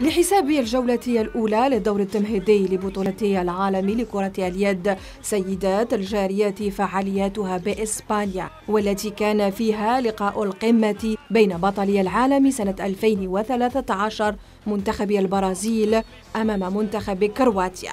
لحساب الجولة الأولى للدور التمهيدي لبطولة العالم لكرة اليد سيدات الجاريات فعالياتها بإسبانيا والتي كان فيها لقاء القمة بين بطلي العالم سنة 2013 منتخب البرازيل أمام منتخب كرواتيا.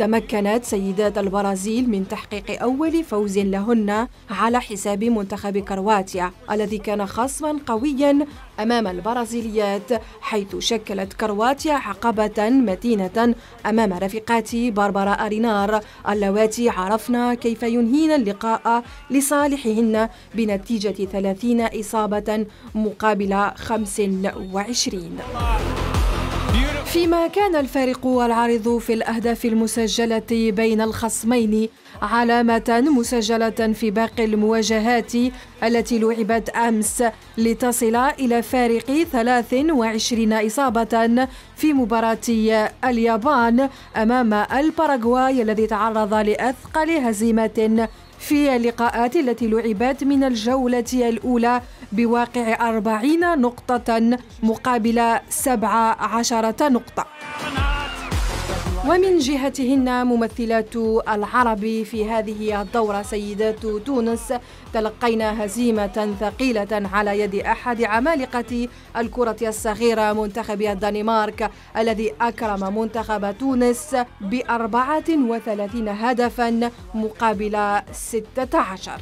تمكنت سيدات البرازيل من تحقيق أول فوز لهن على حساب منتخب كرواتيا الذي كان خصما قويا أمام البرازيليات حيث شكلت كرواتيا عقبة متينة أمام رفيقات باربارا أرينار. اللواتي عرفنا كيف ينهين اللقاء لصالحهن بنتيجة 30 إصابة مقابل 25 فيما كان الفارق العارض في الأهداف المسجلة بين الخصمين علامة مسجلة في باقي المواجهات التي لعبت أمس لتصل إلى فارق 23 إصابة في مباراة اليابان أمام الباراغواي الذي تعرض لأثقل هزيمة في اللقاءات التي لعبت من الجولة الأولى بواقع أربعين نقطة مقابل سبع عشرة نقطة. ومن جهتهن ممثلات العرب في هذه الدورة سيدات تونس تلقينا هزيمة ثقيلة على يد أحد عمالقة الكرة الصغيرة منتخب الدنمارك الذي أكرم منتخب تونس بأربعة وثلاثين هدفا مقابل ستة عشر.